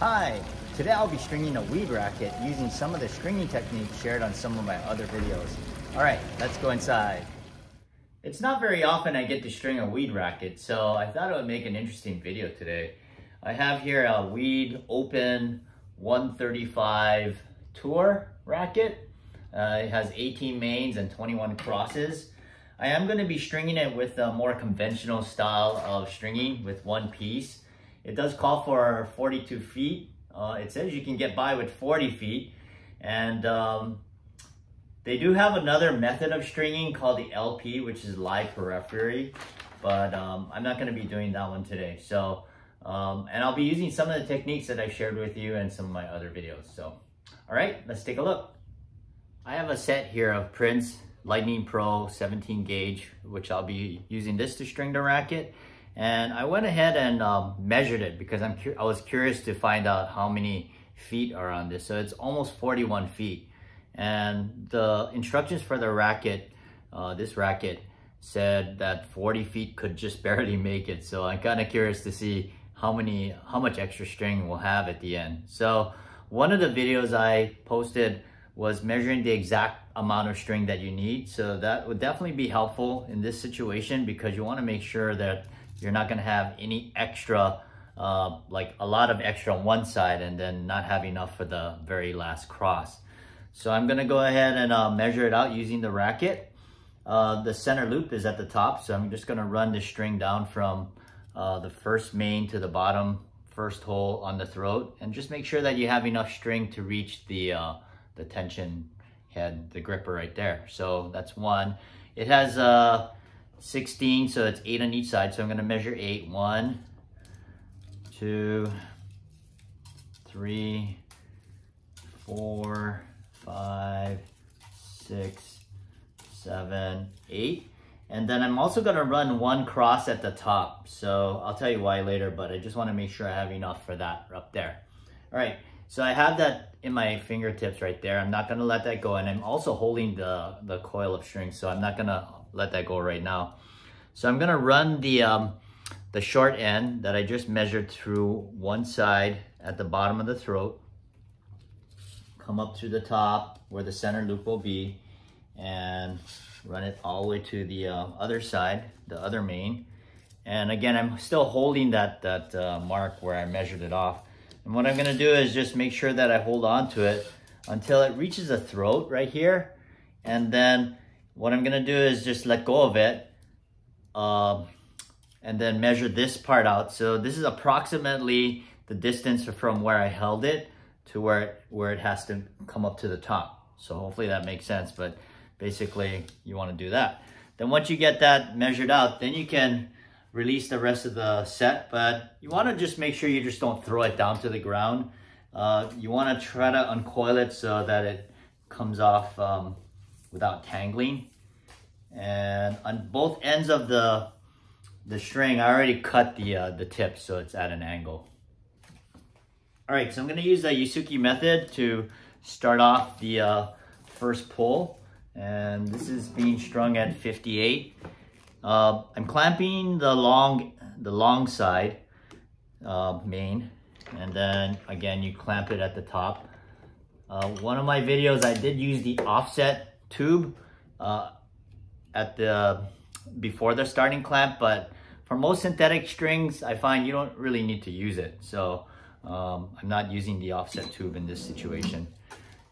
Hi, today I'll be stringing a weed racket using some of the stringing techniques shared on some of my other videos. All right, let's go inside. It's not very often I get to string a weed racket, so I thought it would make an interesting video today. I have here a weed open 135 tour racket. Uh, it has 18 mains and 21 crosses. I am going to be stringing it with a more conventional style of stringing with one piece. It does call for 42 feet. Uh, it says you can get by with 40 feet. And um, they do have another method of stringing called the LP, which is live periphery. But um, I'm not going to be doing that one today. So, um, and I'll be using some of the techniques that I shared with you in some of my other videos. So, all right, let's take a look. I have a set here of Prince Lightning Pro 17 gauge, which I'll be using this to string the racket. And I went ahead and um, measured it because I'm I was curious to find out how many feet are on this. So it's almost 41 feet. And the instructions for the racket, uh, this racket, said that 40 feet could just barely make it. So I'm kind of curious to see how many, how much extra string we'll have at the end. So one of the videos I posted was measuring the exact amount of string that you need. So that would definitely be helpful in this situation because you want to make sure that you're not going to have any extra, uh, like a lot of extra on one side and then not have enough for the very last cross. So I'm going to go ahead and uh, measure it out using the racket. Uh, the center loop is at the top, so I'm just going to run the string down from uh, the first main to the bottom first hole on the throat and just make sure that you have enough string to reach the, uh, the tension head, the gripper right there. So that's one. It has uh, 16, so it's eight on each side. So I'm gonna measure eight. One, two, three, four, five, six, seven, eight. And then I'm also gonna run one cross at the top. So I'll tell you why later, but I just wanna make sure I have enough for that up there. All right, so I have that in my fingertips right there. I'm not gonna let that go. And I'm also holding the, the coil of string, so I'm not gonna let that go right now. So I'm gonna run the, um, the short end that I just measured through one side at the bottom of the throat, come up to the top where the center loop will be, and run it all the way to the uh, other side, the other main. And again, I'm still holding that, that uh, mark where I measured it off. And what I'm gonna do is just make sure that I hold on to it until it reaches the throat right here. And then what I'm gonna do is just let go of it um, and then measure this part out. So this is approximately the distance from where I held it to where it, where it has to come up to the top. So hopefully that makes sense, but basically you wanna do that. Then once you get that measured out, then you can release the rest of the set, but you wanna just make sure you just don't throw it down to the ground. Uh, you wanna try to uncoil it so that it comes off um, without tangling. And on both ends of the the string, I already cut the uh, the tip so it's at an angle. All right, so I'm gonna use the Yasuki method to start off the uh, first pull. And this is being strung at 58. Uh, I'm clamping the long, the long side uh, main. And then again, you clamp it at the top. Uh, one of my videos, I did use the offset tube. Uh, at the before the starting clamp, but for most synthetic strings, I find you don't really need to use it. So um, I'm not using the offset tube in this situation.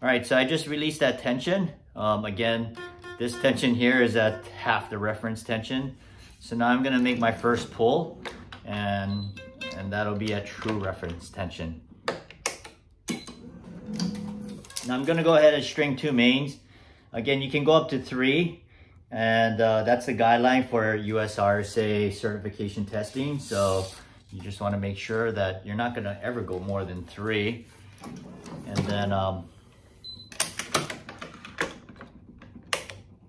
All right, so I just released that tension. Um, again, this tension here is at half the reference tension. So now I'm gonna make my first pull and, and that'll be at true reference tension. Now I'm gonna go ahead and string two mains. Again, you can go up to three. And uh, that's the guideline for USRSA certification testing. So you just want to make sure that you're not going to ever go more than three. And then, um,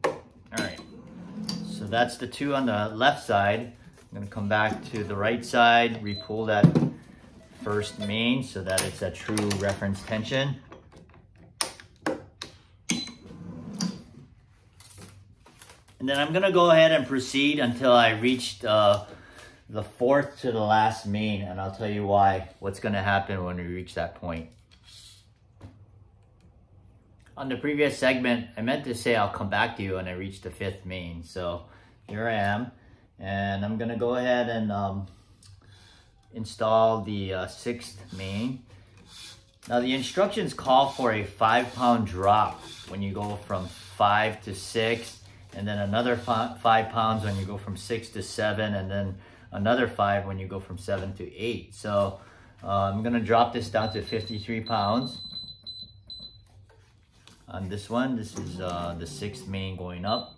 all right. So that's the two on the left side. I'm going to come back to the right side, repull that first main so that it's a true reference tension. And then I'm gonna go ahead and proceed until I reach uh, the fourth to the last main, and I'll tell you why, what's gonna happen when we reach that point. On the previous segment, I meant to say I'll come back to you when I reach the fifth main. So here I am, and I'm gonna go ahead and um, install the uh, sixth main. Now the instructions call for a five pound drop when you go from five to six, and then another five pounds when you go from six to seven, and then another five when you go from seven to eight. So uh, I'm gonna drop this down to 53 pounds. On this one, this is uh, the sixth main going up.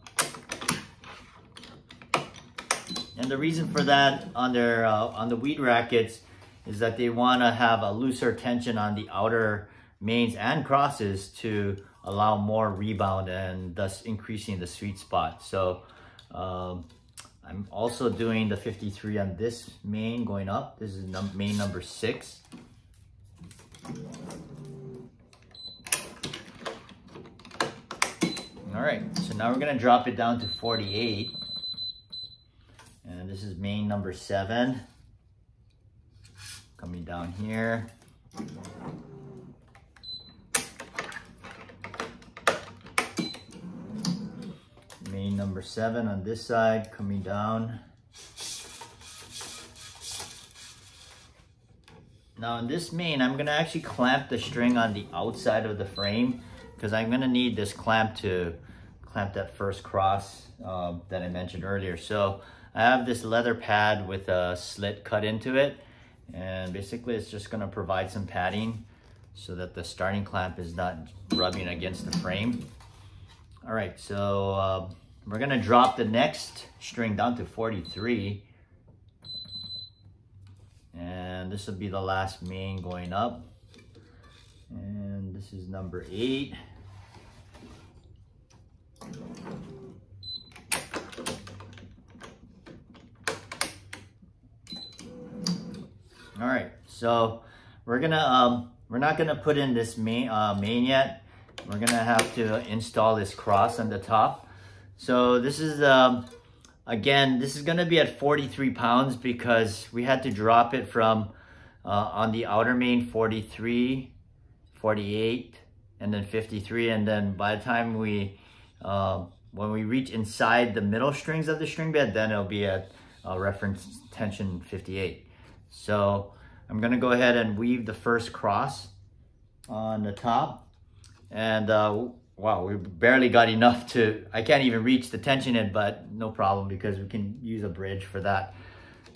And the reason for that on their uh, on the weed rackets is that they want to have a looser tension on the outer mains and crosses to allow more rebound and thus increasing the sweet spot. So um, I'm also doing the 53 on this main going up. This is num main number six. All right, so now we're gonna drop it down to 48. And this is main number seven. Coming down here. Main number seven on this side, coming down. Now in this main, I'm gonna actually clamp the string on the outside of the frame because I'm gonna need this clamp to clamp that first cross uh, that I mentioned earlier. So I have this leather pad with a slit cut into it. And basically it's just gonna provide some padding so that the starting clamp is not rubbing against the frame. All right, so uh, we're gonna drop the next string down to 43. And this will be the last main going up. And this is number eight. All right, so we're gonna, um, we're not gonna put in this main, uh, main yet. We're gonna have to install this cross on the top. So this is, um, again, this is gonna be at 43 pounds because we had to drop it from uh, on the outer main 43, 48, and then 53. And then by the time we, uh, when we reach inside the middle strings of the string bed, then it'll be at uh, reference tension 58. So I'm gonna go ahead and weave the first cross on the top. And uh, wow, we barely got enough to, I can't even reach the tension in, but no problem because we can use a bridge for that.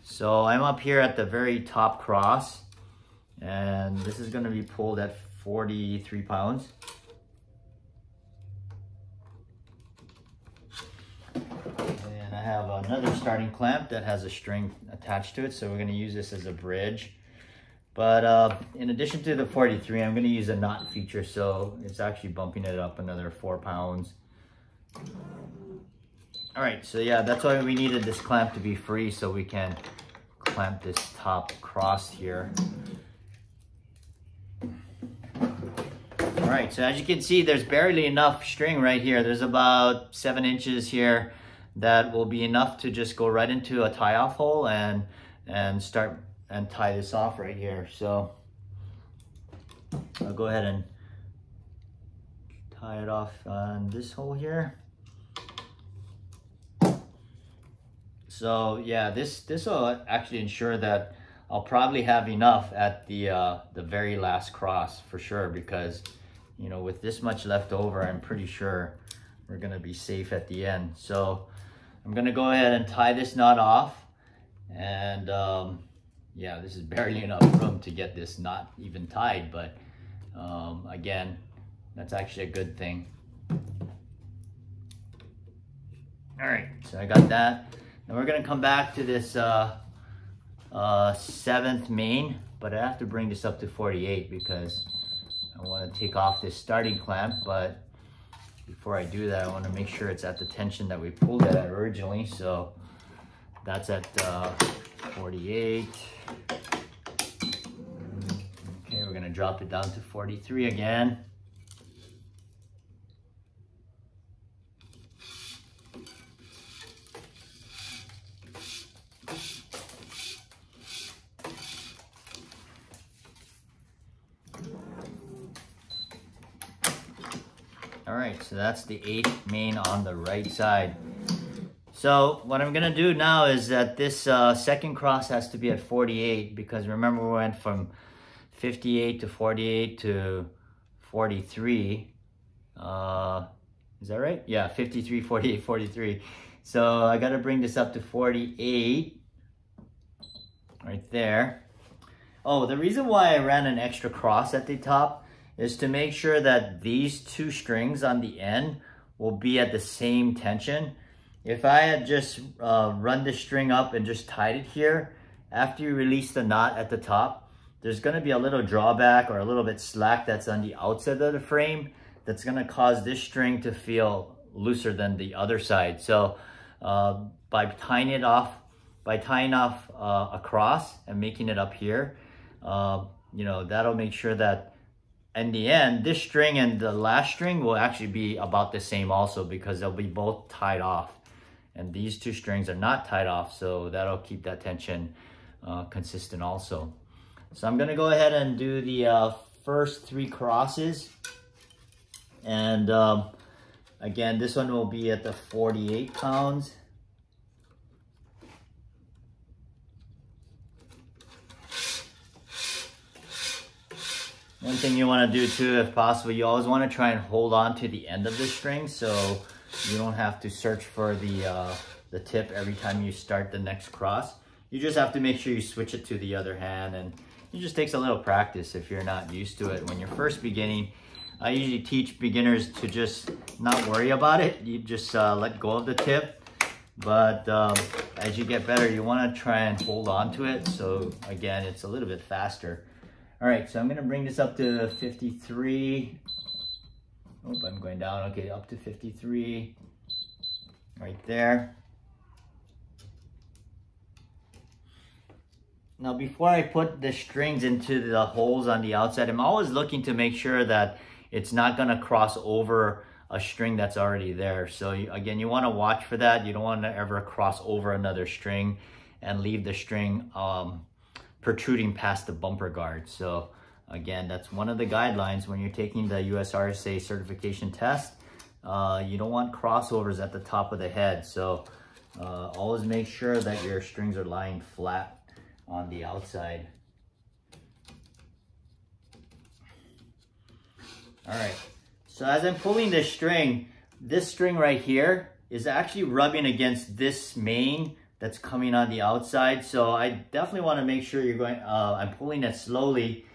So I'm up here at the very top cross and this is gonna be pulled at 43 pounds. And I have another starting clamp that has a string attached to it. So we're gonna use this as a bridge. But uh, in addition to the 43, I'm gonna use a knot feature. So it's actually bumping it up another four pounds. All right, so yeah, that's why we needed this clamp to be free so we can clamp this top cross here. All right, so as you can see, there's barely enough string right here. There's about seven inches here that will be enough to just go right into a tie off hole and and start and tie this off right here. So I'll go ahead and tie it off on this hole here. So yeah, this this will actually ensure that I'll probably have enough at the uh, the very last cross for sure because you know with this much left over, I'm pretty sure we're gonna be safe at the end. So I'm gonna go ahead and tie this knot off. And um, yeah, this is barely enough room to get this knot even tied, but um, again, that's actually a good thing. All right, so I got that. Now we're gonna come back to this uh, uh, seventh main, but I have to bring this up to 48 because I wanna take off this starting clamp, but before I do that, I want to make sure it's at the tension that we pulled it at originally. So that's at uh, 48. Okay, we're gonna drop it down to 43 again. All right, so that's the eight main on the right side. So what I'm gonna do now is that this uh, second cross has to be at 48 because remember we went from 58 to 48 to 43. Uh, is that right? Yeah, 53, 48, 43. So I gotta bring this up to 48, right there. Oh, the reason why I ran an extra cross at the top is to make sure that these two strings on the end will be at the same tension. If I had just uh, run the string up and just tied it here, after you release the knot at the top, there's gonna be a little drawback or a little bit slack that's on the outside of the frame that's gonna cause this string to feel looser than the other side. So uh, by tying it off, by tying off uh, across and making it up here, uh, you know, that'll make sure that in the end, this string and the last string will actually be about the same also because they'll be both tied off. And these two strings are not tied off, so that'll keep that tension uh, consistent also. So I'm gonna go ahead and do the uh, first three crosses. And um, again, this one will be at the 48 pounds. One thing you want to do too, if possible, you always want to try and hold on to the end of the string so you don't have to search for the, uh, the tip every time you start the next cross. You just have to make sure you switch it to the other hand and it just takes a little practice if you're not used to it. When you're first beginning, I usually teach beginners to just not worry about it. You just uh, let go of the tip. But um, as you get better, you want to try and hold on to it. So again, it's a little bit faster. All right, so I'm gonna bring this up to 53. Oh, I'm going down. Okay, up to 53. Right there. Now, before I put the strings into the holes on the outside, I'm always looking to make sure that it's not gonna cross over a string that's already there. So you, again, you wanna watch for that. You don't wanna ever cross over another string and leave the string um, protruding past the bumper guard. So again, that's one of the guidelines when you're taking the USRSA certification test. Uh, you don't want crossovers at the top of the head. So uh, always make sure that your strings are lying flat on the outside. All right, so as I'm pulling this string, this string right here is actually rubbing against this main that's coming on the outside. So I definitely want to make sure you're going, uh, I'm pulling it slowly,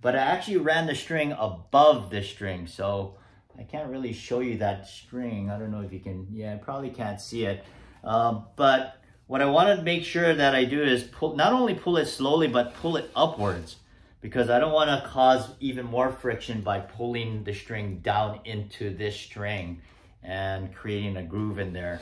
but I actually ran the string above the string. So I can't really show you that string. I don't know if you can, yeah, I probably can't see it. Um, but what I want to make sure that I do is pull, not only pull it slowly, but pull it upwards because I don't want to cause even more friction by pulling the string down into this string and creating a groove in there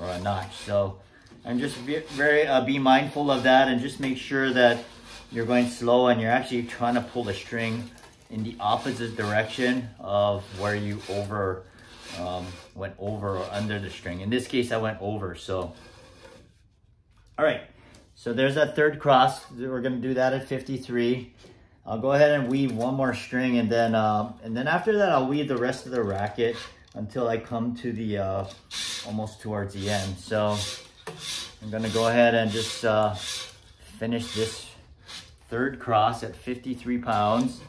or a notch. So and just very uh, be mindful of that and just make sure that you're going slow and you're actually trying to pull the string in the opposite direction of where you over um, went over or under the string. In this case, I went over, so. All right, so there's that third cross. We're gonna do that at 53. I'll go ahead and weave one more string and then, uh, and then after that, I'll weave the rest of the racket until I come to the, uh, almost towards the end. So I'm gonna go ahead and just uh, finish this third cross at 53 pounds.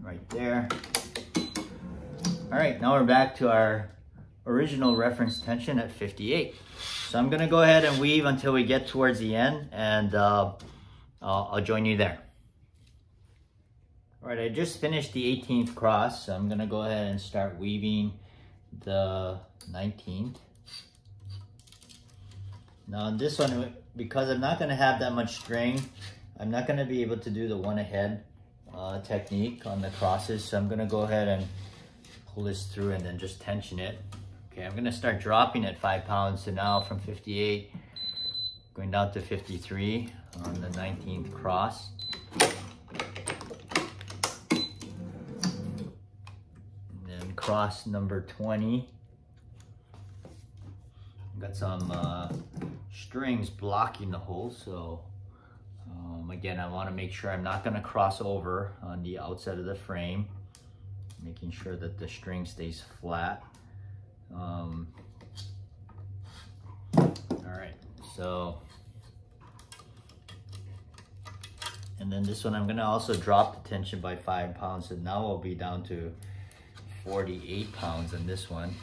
Right there. All right, now we're back to our original reference tension at 58. So I'm gonna go ahead and weave until we get towards the end and uh, I'll, I'll join you there. All right, I just finished the 18th cross, so I'm gonna go ahead and start weaving the 19th. Now on this one, because I'm not gonna have that much string, I'm not gonna be able to do the one ahead uh, technique on the crosses. So I'm gonna go ahead and pull this through and then just tension it. Okay, I'm gonna start dropping at five pounds. So now from 58, going down to 53 on the 19th cross. Then cross number 20. Got some uh, strings blocking the hole, so um, again, I wanna make sure I'm not gonna cross over on the outside of the frame, making sure that the string stays flat. Um, all right, so, and then this one, I'm gonna also drop the tension by five pounds. So now we'll be down to 48 pounds on this one.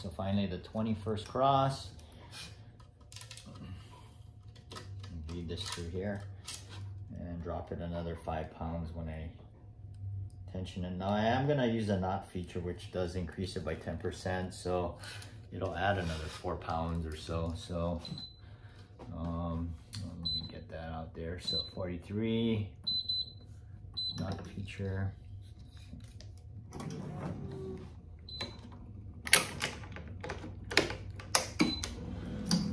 So finally the 21st cross. Lead this through here and drop it another five pounds when I tension it. Now I am gonna use a knot feature which does increase it by 10%, so it'll add another four pounds or so. So um, let me get that out there. So 43, knot feature.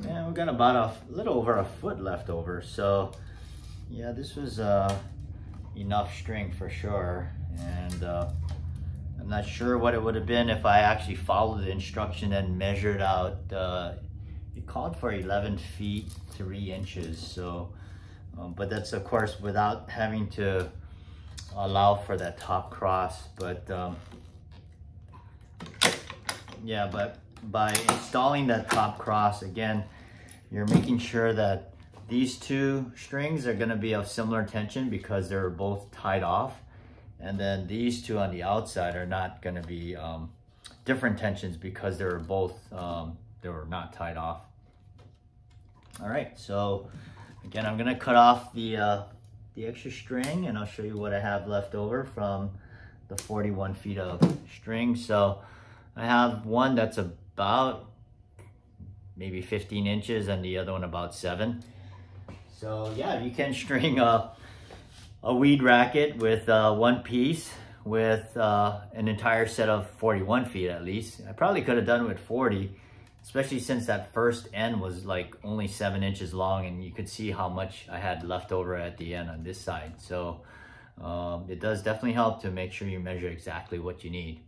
And we've got about a little over a foot left over. So yeah, this was uh, enough string for sure. And uh, I'm not sure what it would have been if I actually followed the instruction and measured out. Uh, it called for 11 feet, three inches. So, um, but that's of course without having to allow for that top cross. But um, yeah, but by installing that top cross, again, you're making sure that these two strings are gonna be of similar tension because they're both tied off. And then these two on the outside are not gonna be um, different tensions because they're both, um, they were not tied off. All right, so again, I'm gonna cut off the, uh, the extra string and I'll show you what I have left over from the 41 feet of string. So I have one that's about maybe 15 inches and the other one about seven. So yeah, you can string a, a weed racket with uh, one piece with uh, an entire set of 41 feet at least. I probably could have done with 40, especially since that first end was like only seven inches long and you could see how much I had left over at the end on this side. So um, it does definitely help to make sure you measure exactly what you need.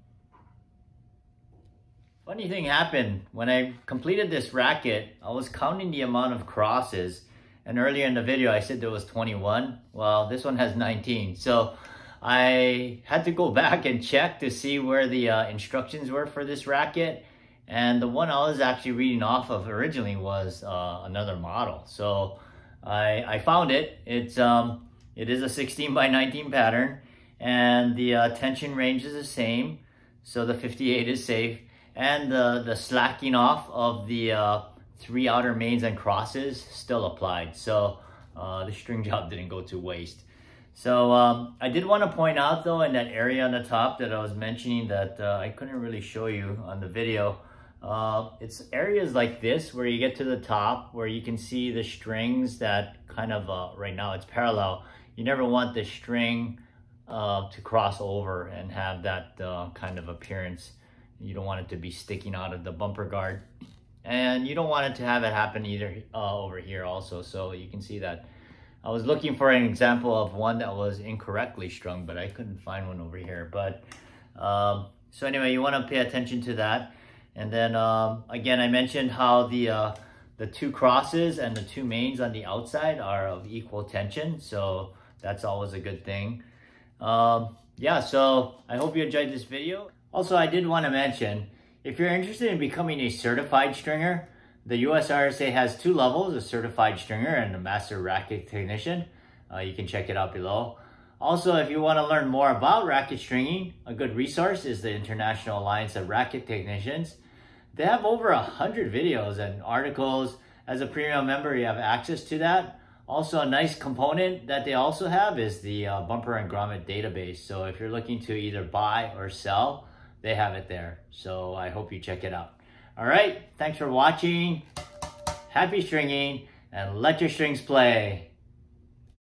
Funny thing happened, when I completed this racket, I was counting the amount of crosses and earlier in the video I said there was 21. Well, this one has 19. So I had to go back and check to see where the uh, instructions were for this racket. And the one I was actually reading off of originally was uh, another model. So I, I found it. It's um, It is a 16 by 19 pattern and the uh, tension range is the same. So the 58 is safe and the, the slacking off of the uh, three outer mains and crosses still applied. So uh, the string job didn't go to waste. So um, I did want to point out though in that area on the top that I was mentioning that uh, I couldn't really show you on the video. Uh, it's areas like this where you get to the top where you can see the strings that kind of, uh, right now it's parallel. You never want the string uh, to cross over and have that uh, kind of appearance. You don't want it to be sticking out of the bumper guard. And you don't want it to have it happen either uh, over here also. So you can see that I was looking for an example of one that was incorrectly strung, but I couldn't find one over here. But um, so anyway, you want to pay attention to that. And then um, again, I mentioned how the uh, the two crosses and the two mains on the outside are of equal tension. So that's always a good thing. Um, yeah, so I hope you enjoyed this video. Also, I did want to mention, if you're interested in becoming a certified stringer, the USRSA has two levels, a certified stringer and a master racket technician. Uh, you can check it out below. Also, if you want to learn more about racket stringing, a good resource is the International Alliance of Racquet Technicians. They have over a hundred videos and articles. As a premium member, you have access to that. Also, a nice component that they also have is the uh, bumper and grommet database. So if you're looking to either buy or sell, they have it there. So I hope you check it out. All right, thanks for watching. Happy stringing and let your strings play.